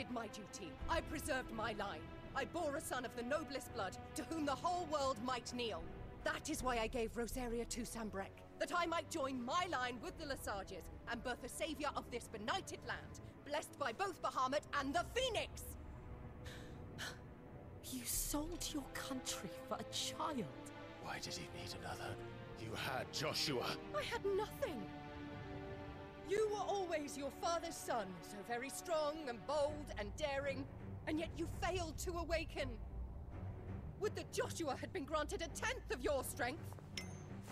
did my duty. I preserved my line. I bore a son of the noblest blood, to whom the whole world might kneel. That is why I gave Rosaria to Sanbreque, that I might join my line with the Lesages and birth a savior of this benighted land, blessed by both Bahamut and the Phoenix! You sold your country for a child. Why did he need another? You had Joshua. I had nothing. You were always your father's son, so very strong and bold and daring, and yet you failed to awaken. Would that Joshua had been granted a tenth of your strength?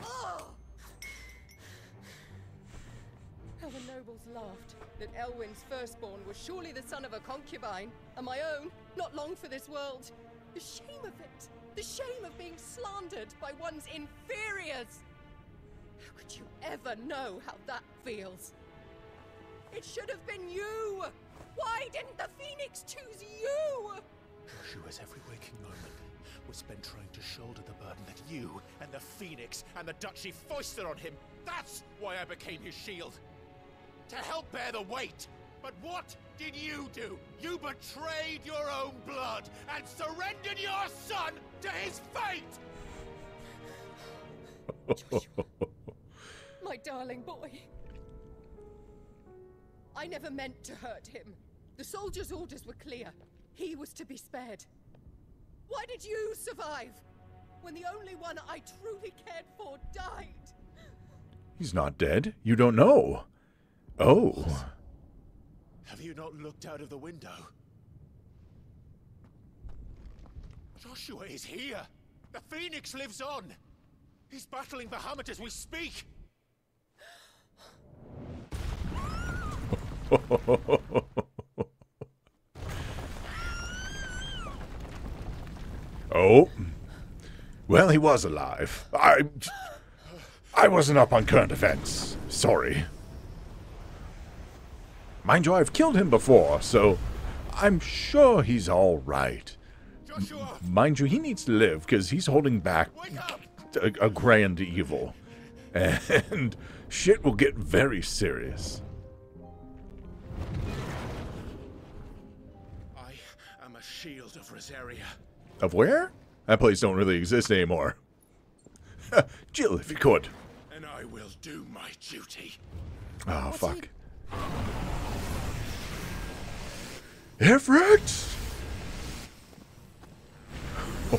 Oh! How the nobles laughed that Elwyn's firstborn was surely the son of a concubine, and my own, not long for this world. The shame of it! The shame of being slandered by one's inferiors! How could you ever know how that feels? It should have been you! Why didn't the Phoenix choose you? Joshua's every waking moment was spent trying to shoulder the burden that you and the Phoenix and the Duchy foisted on him. That's why I became his shield. To help bear the weight. But what did you do? You betrayed your own blood and surrendered your son to his fate! Joshua, my darling boy. I never meant to hurt him. The soldiers' orders were clear. He was to be spared. Why did you survive? When the only one I truly cared for died? He's not dead. You don't know. Oh. Have you not looked out of the window? Joshua is here! The Phoenix lives on! He's battling Bahamut as we speak! oh. Well, he was alive. I. I wasn't up on current events. Sorry. Mind you, I've killed him before, so I'm sure he's all right. Joshua! Mind you, he needs to live because he's holding back a, a grand evil. And shit will get very serious. I am a shield of Rosaria. Of where? That place don't really exist anymore. Jill, if you could. And I will do my duty. Oh, fuck. Everett!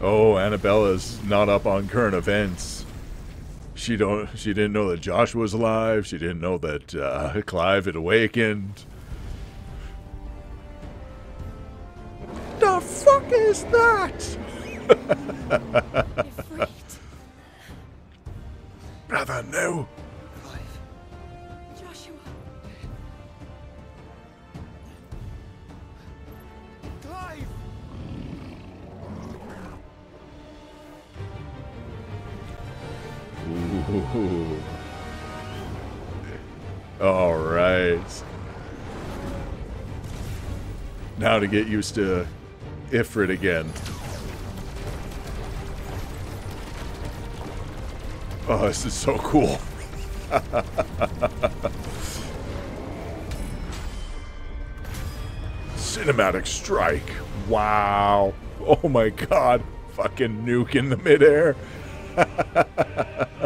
oh, Annabella's not up on current events. She don't. She didn't know that Josh was alive. She didn't know that uh, Clive had awakened. The fuck is that? Brother, no. Now to get used to Ifrit again. Oh, this is so cool. Cinematic strike. Wow. Oh my god. Fucking nuke in the midair.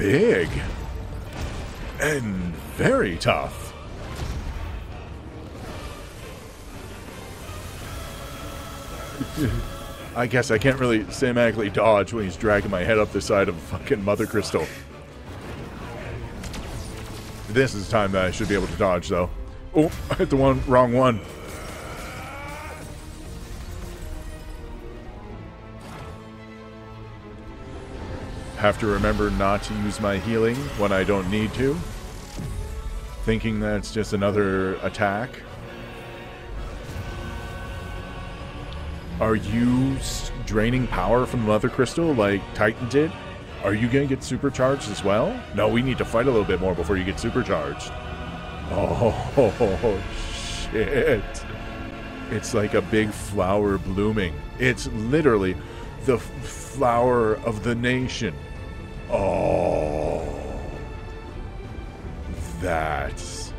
big and very tough. I guess I can't really cinematically dodge when he's dragging my head up the side of a fucking Mother Crystal. This is the time that I should be able to dodge, though. Oh, I hit the one wrong one. Have to remember not to use my healing when I don't need to. Thinking that's just another attack. Are you draining power from Mother Crystal like Titan did? Are you gonna get supercharged as well? No, we need to fight a little bit more before you get supercharged. Oh, shit. It's like a big flower blooming. It's literally the flower of the nation. Oh. That's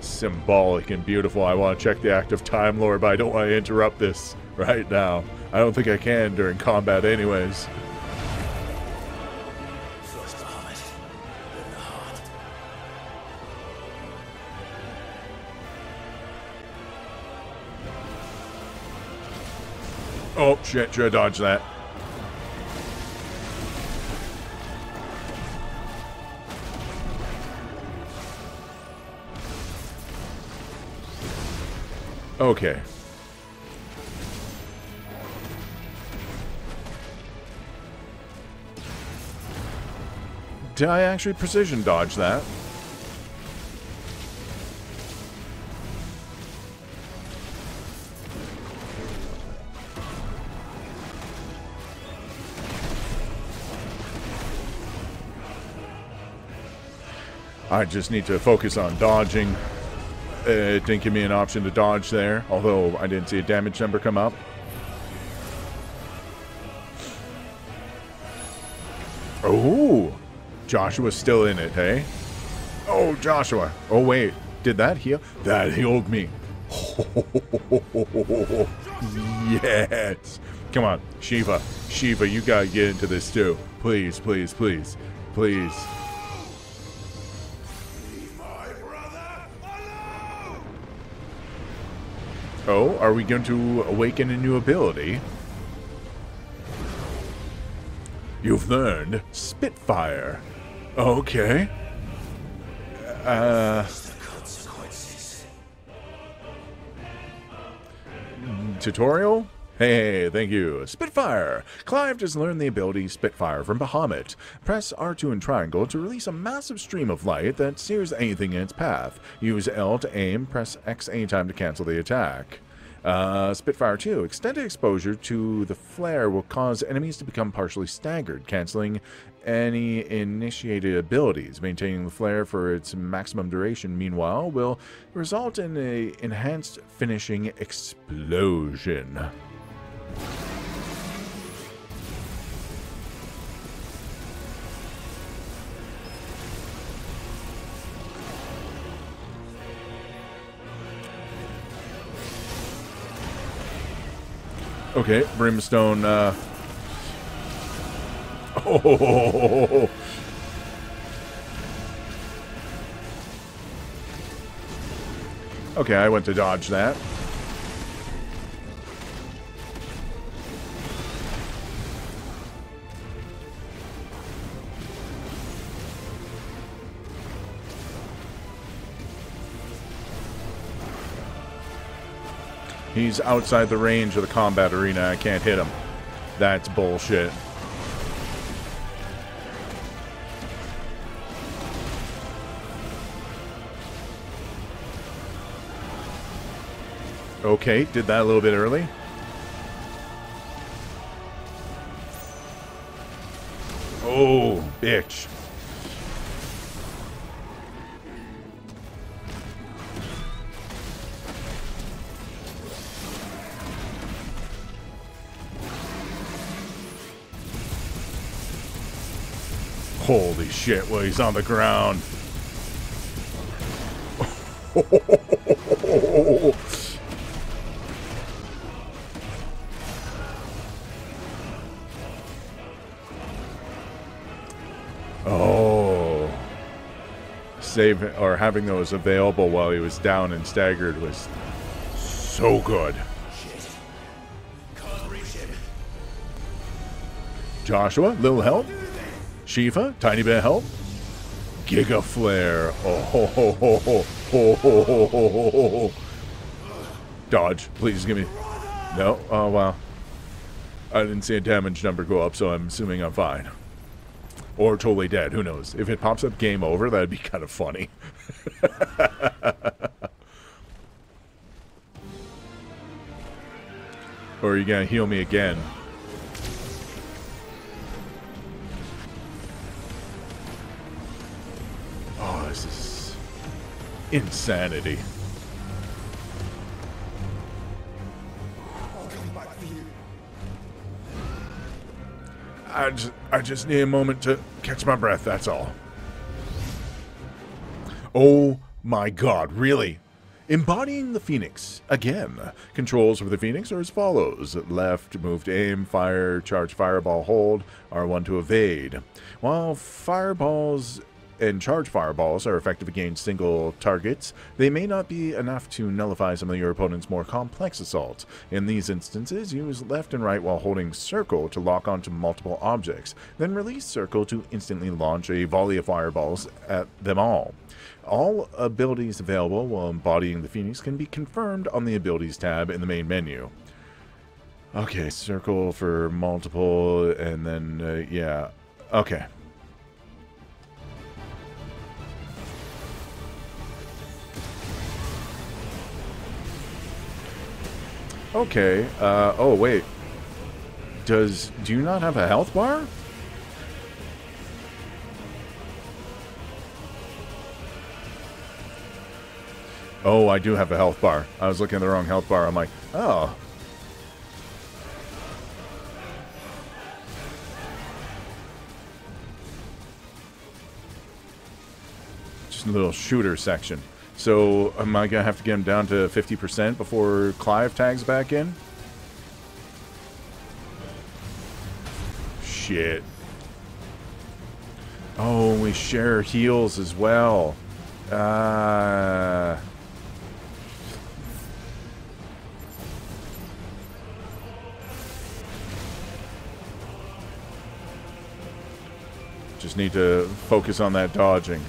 symbolic and beautiful. I want to check the active Time Lore, but I don't want to interrupt this right now. I don't think I can during combat, anyways. First Bahamut, then the heart. Oh, shit, should have dodged that. Okay. Did I actually precision dodge that? I just need to focus on dodging. Uh, it didn't give me an option to dodge there, although I didn't see a damage number come up. Oh, Joshua's still in it, hey? Oh, Joshua. Oh, wait. Did that heal? That healed me. yes. Come on, Shiva. Shiva, you gotta get into this too. Please, please, please. Please. Oh, are we going to awaken a new ability? You've learned Spitfire. Okay. Uh, tutorial? Hey, thank you. Spitfire! Clive just learned the ability Spitfire from Bahamut. Press R2 and triangle to release a massive stream of light that sears anything in its path. Use L to aim, press X anytime to cancel the attack. Uh, Spitfire 2. Extended exposure to the flare will cause enemies to become partially staggered, canceling any initiated abilities. Maintaining the flare for its maximum duration, meanwhile, will result in a enhanced finishing explosion. Okay, brimstone. Uh... Oh, okay. I went to dodge that. He's outside the range of the combat arena. I can't hit him. That's bullshit. Okay, did that a little bit early. Oh, bitch. Holy shit, well, he's on the ground. Oh. Save or having those available while he was down and staggered was so good. Joshua, little help. Shiva, tiny bit of help. Giga Flare. Oh, ho, ho, ho, ho, ho, ho, ho, ho, ho, ho. Dodge, please give me. No? Oh, wow. I didn't see a damage number go up, so I'm assuming I'm fine. Or totally dead, who knows. If it pops up game over, that'd be kind of funny. or are you gonna heal me again? Insanity. I just, I just need a moment to catch my breath, that's all. Oh my god, really? Embodying the Phoenix. Again, controls for the Phoenix are as follows. Left, move to aim, fire, charge fireball, hold, R1 to evade. While fireballs and charge fireballs are effective against single targets, they may not be enough to nullify some of your opponent's more complex assaults. In these instances, use left and right while holding circle to lock onto multiple objects, then release circle to instantly launch a volley of fireballs at them all. All abilities available while embodying the Phoenix can be confirmed on the Abilities tab in the main menu. Okay, circle for multiple, and then, uh, yeah. Okay. Okay, uh, oh wait. Does, do you not have a health bar? Oh, I do have a health bar. I was looking at the wrong health bar. I'm like, oh. Just a little shooter section. So am I going to have to get him down to 50% before Clive tags back in? Shit. Oh, we share heals as well. Uh... Just need to focus on that dodging.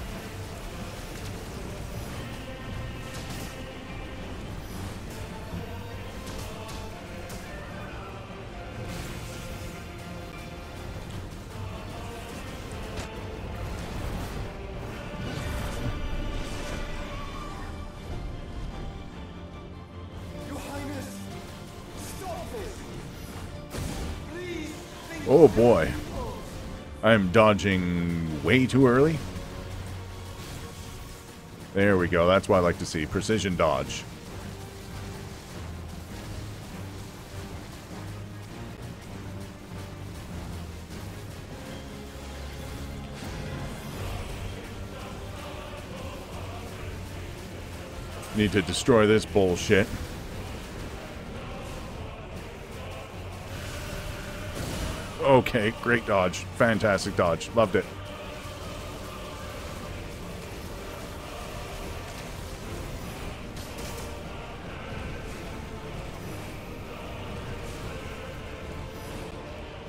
Oh boy. I'm dodging way too early. There we go. That's what I like to see. Precision dodge. Need to destroy this bullshit. Okay, great dodge. Fantastic dodge. Loved it.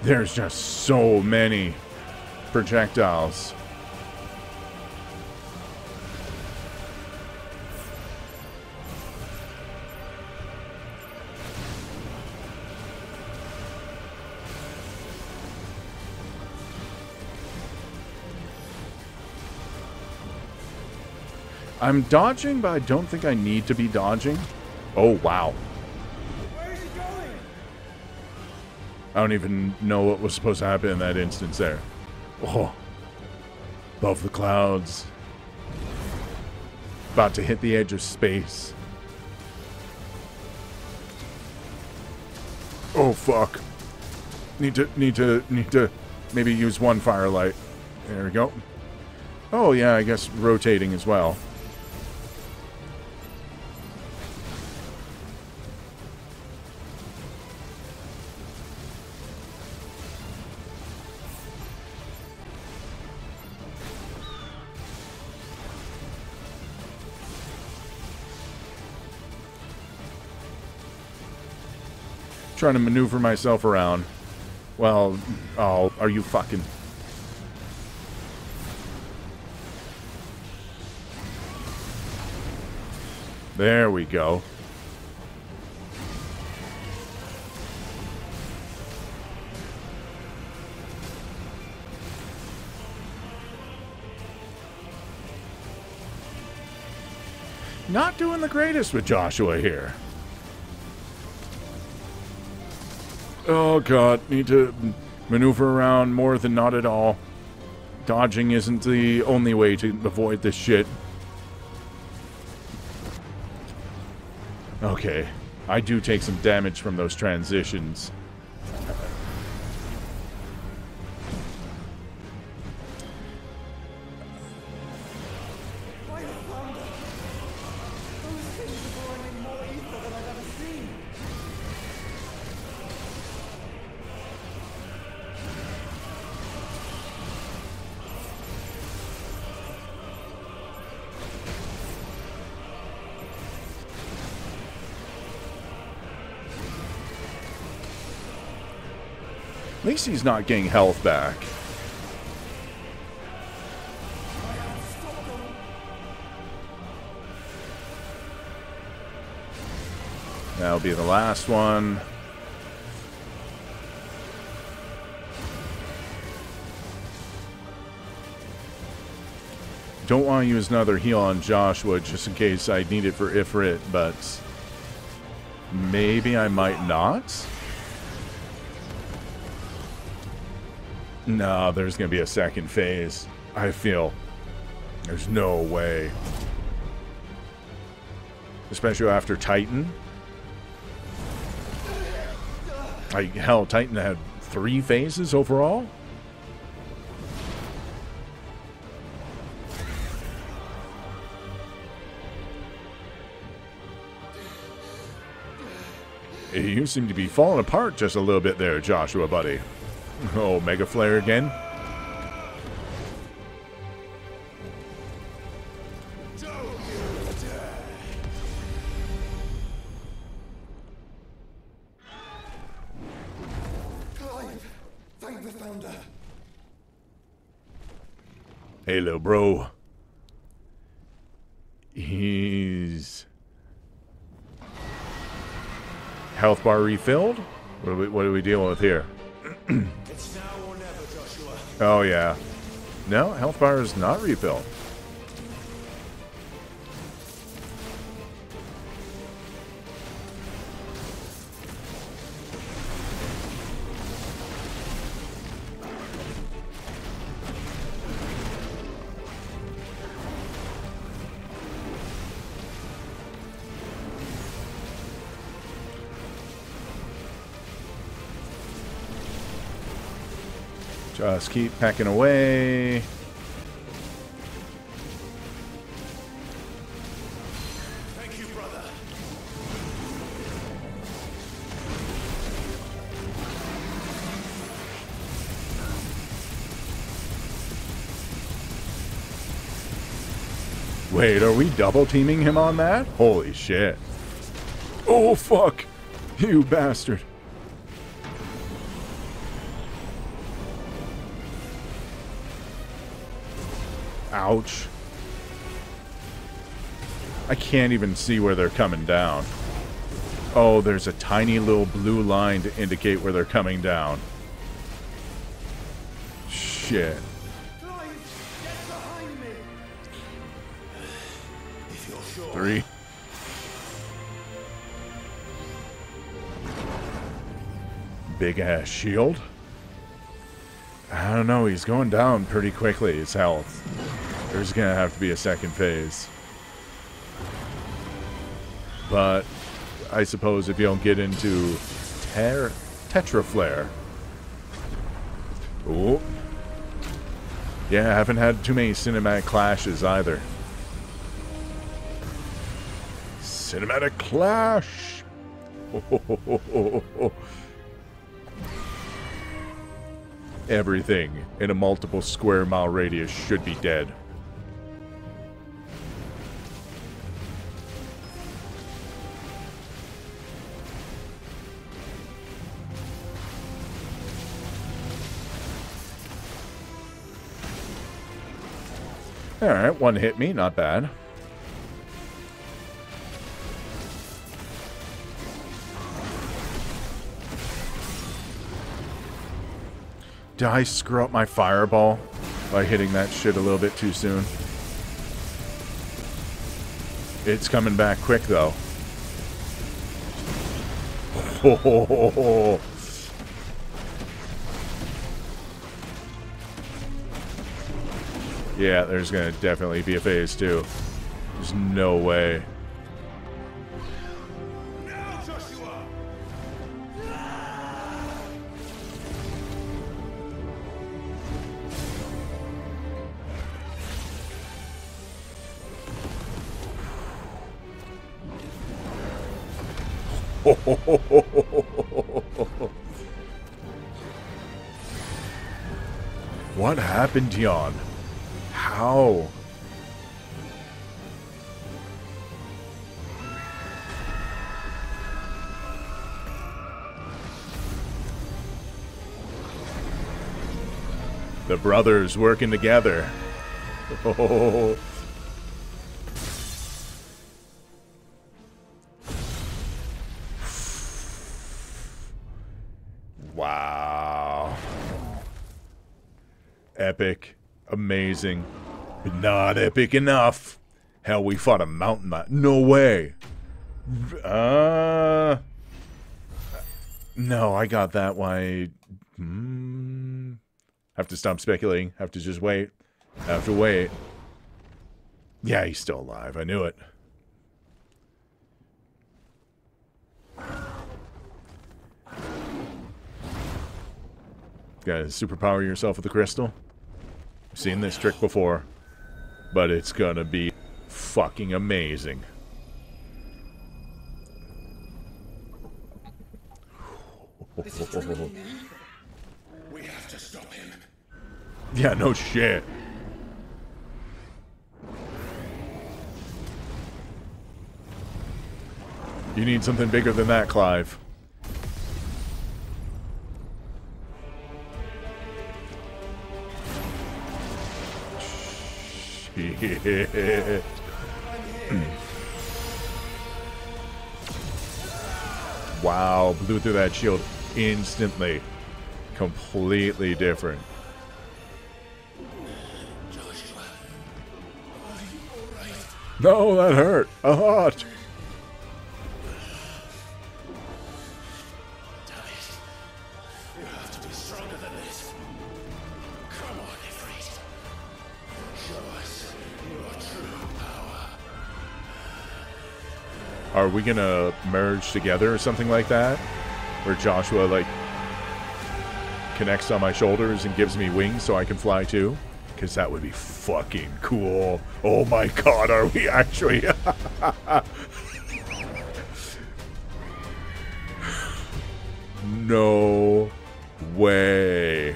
There's just so many projectiles. I'm dodging, but I don't think I need to be dodging. Oh, wow. I don't even know what was supposed to happen in that instance there. Oh. Above the clouds. About to hit the edge of space. Oh, fuck. Need to, need to, need to maybe use one firelight. There we go. Oh, yeah, I guess rotating as well. Trying to maneuver myself around. Well, oh, are you fucking... There we go. Not doing the greatest with Joshua here. Oh god, need to maneuver around more than not at all. Dodging isn't the only way to avoid this shit. Okay, I do take some damage from those transitions. He's not getting health back. That'll be the last one. Don't want to use another heal on Joshua just in case I need it for Ifrit, but maybe I might not. No, there's going to be a second phase. I feel there's no way. Especially after Titan. Like, hell, Titan had three phases overall? You seem to be falling apart just a little bit there, Joshua, buddy. Oh, Mega Flare again? Hey, bro. He's health bar refilled. What are we, what are we dealing with here? Oh yeah, no health bar is not refilled. Just keep packing away. Thank you, brother. Wait, are we double teaming him on that? Holy shit. Oh fuck. You bastard. Ouch. I can't even see where they're coming down. Oh, there's a tiny little blue line to indicate where they're coming down. Shit. Three. Big ass shield. I don't know. He's going down pretty quickly. His health. There's gonna have to be a second phase. But I suppose if you don't get into ter- Tetra Flare. Ooh. Yeah, I haven't had too many cinematic clashes either. Cinematic clash. Everything in a multiple square mile radius should be dead. Alright, one hit me, not bad. Did I screw up my fireball by hitting that shit a little bit too soon? It's coming back quick, though. Yeah, there's gonna definitely be a phase two. There's no way. What happened, Yon? How? The brothers working together. Oh. Wow. Epic. Amazing. Not epic enough. Hell, we fought a mountain lion. No way. Uh. No, I got that. Why? Hmm. Have to stop speculating. Have to just wait. Have to wait. Yeah, he's still alive. I knew it. Gotta superpower yourself with the crystal. I've seen this trick before. But it's gonna be fucking amazing. We have to stop him. Yeah, no shit. You need something bigger than that, Clive. Wow, blew through that shield instantly. Completely different. No, that hurt a lot. We gonna merge together or something like that? Where Joshua like connects on my shoulders and gives me wings so I can fly too? Because that would be fucking cool. Oh my god, are we actually? no way.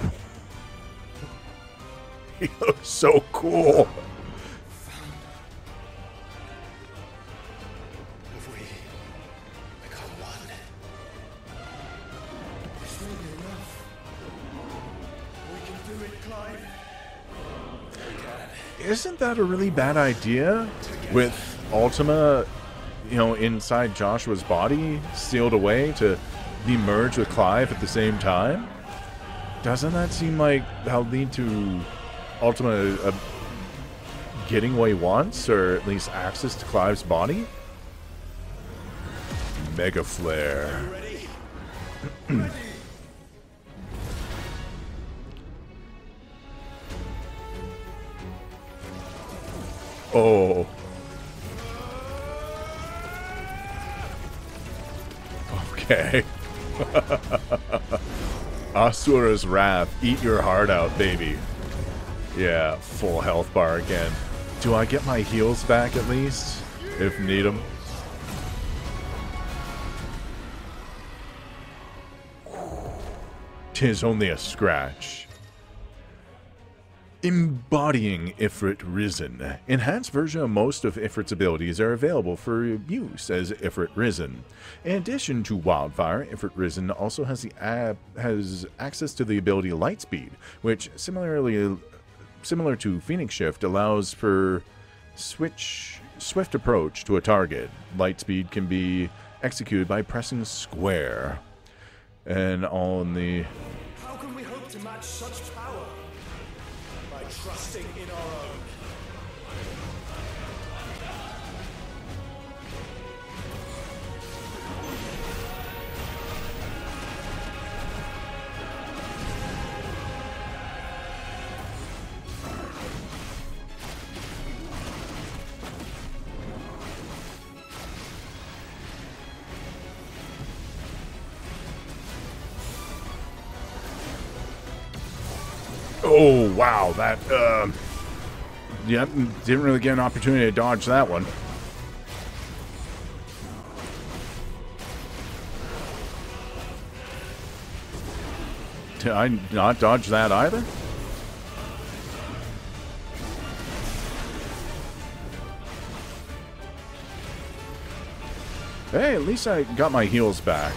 he looks so cool. Isn't that a really bad idea? With Ultima, you know, inside Joshua's body, sealed away to be merged with Clive at the same time? Doesn't that seem like that'll lead to Ultima uh, getting what he wants, or at least access to Clive's body? Mega Flare. Ready? Oh. Okay. Asura's Wrath. Eat your heart out, baby. Yeah, full health bar again. Do I get my heals back at least? If need them? Tis only a scratch. Embodying Ifrit Risen. Enhanced version of most of Ifrit's abilities are available for use as Ifrit Risen. In addition to Wildfire, Ifrit Risen also has the ab- has access to the ability Lightspeed, which similarly similar to Phoenix Shift allows for switch swift approach to a target. Lightspeed can be executed by pressing square. And on the trusting wow, that uh, yeah, didn't really get an opportunity to dodge that one. Did I not dodge that either? Hey, at least I got my heals back.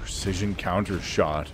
Precision counter shot.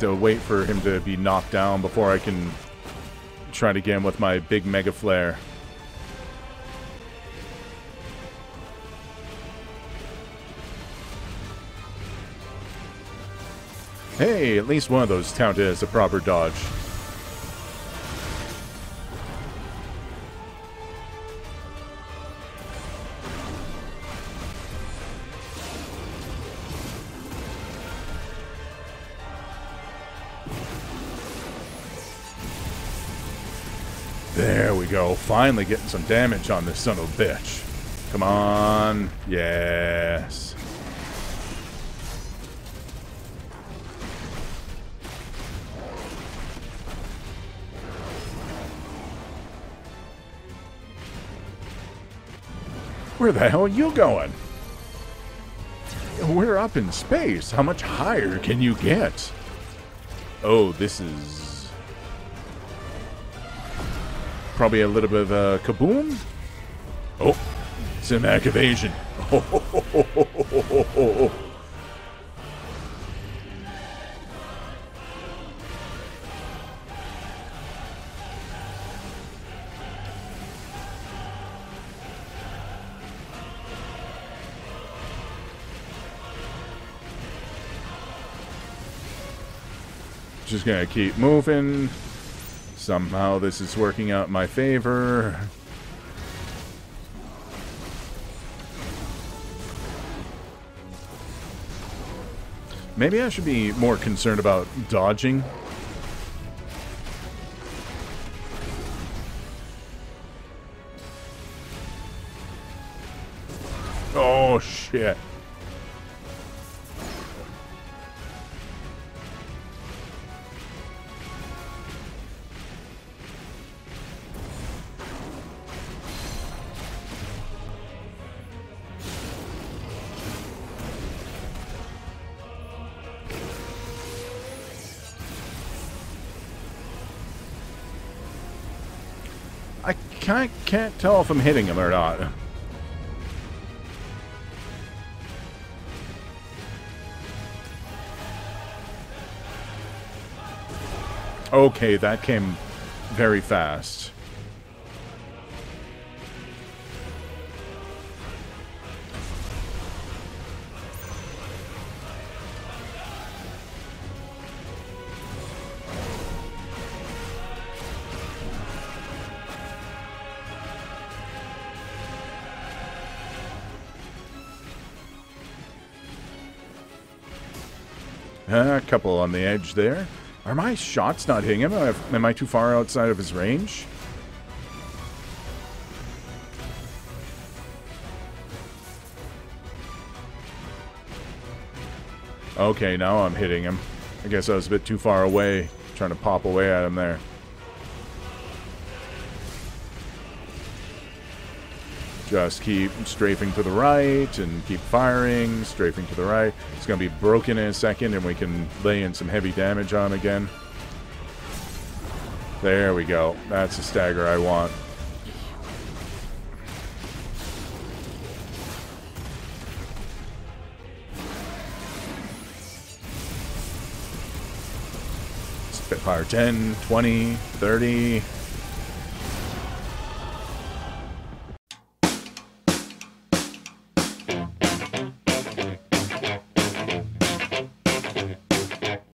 To wait for him to be knocked down before I can try to get him with my big mega flare. Hey, at least one of those counted as a proper dodge. Finally getting some damage on this son of a bitch. Come on. Yes. Where the hell are you going? We're up in space. How much higher can you get? Oh, this is probably a little bit of a kaboom. Oh, cinematic evasion. Just gonna keep moving. Somehow this is working out in my favor. Maybe I should be more concerned about dodging. Oh, shit. Can't, can't tell if I'm hitting him or not. Okay, that came very fast. Couple on the edge there. Are my shots not hitting him? Am I- too far outside of his range? Okay, now I'm hitting him. I guess I was a bit too far away, trying to pop away at him there. Just keep strafing to the right and keep firing, strafing to the right. It's going to be broken in a second and we can lay in some heavy damage on again. There we go. That's the stagger I want. Spitfire 10, 20, 30.